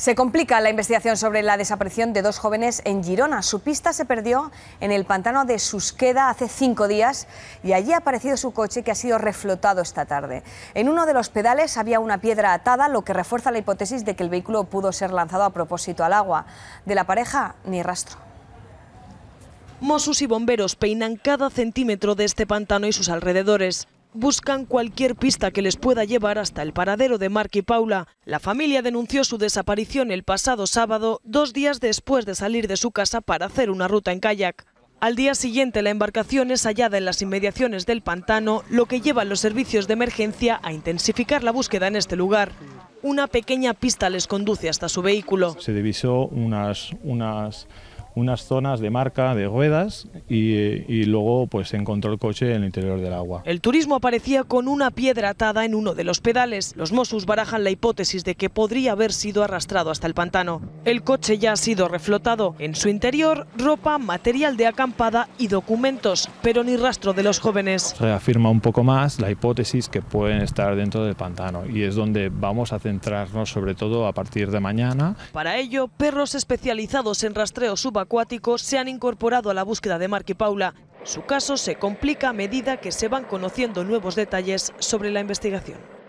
Se complica la investigación sobre la desaparición de dos jóvenes en Girona. Su pista se perdió en el pantano de Susqueda hace cinco días y allí ha aparecido su coche que ha sido reflotado esta tarde. En uno de los pedales había una piedra atada, lo que refuerza la hipótesis de que el vehículo pudo ser lanzado a propósito al agua. De la pareja, ni rastro. Mossos y bomberos peinan cada centímetro de este pantano y sus alrededores buscan cualquier pista que les pueda llevar hasta el paradero de Mark y Paula. La familia denunció su desaparición el pasado sábado, dos días después de salir de su casa para hacer una ruta en kayak. Al día siguiente la embarcación es hallada en las inmediaciones del pantano, lo que lleva a los servicios de emergencia a intensificar la búsqueda en este lugar. Una pequeña pista les conduce hasta su vehículo. Se divisó unas, unas unas zonas de marca de ruedas y, luego pues se encontró el coche en el interior del agua. El turismo aparecía con una piedra atada en uno de los pedales. Los Mossos barajan la hipótesis de que podría haber sido arrastrado hasta el pantano. El coche ya ha sido reflotado. En su interior, ropa, material de acampada y documentos, pero ni rastro de los jóvenes. Reafirma un poco más la hipótesis que pueden estar dentro del pantano y es donde vamos a centrarnos sobre todo a partir de mañana. Para ello, perros especializados en rastreo subacuático acuáticos se han incorporado a la búsqueda de Mark y Paula. Su caso se complica a medida que se van conociendo nuevos detalles sobre la investigación.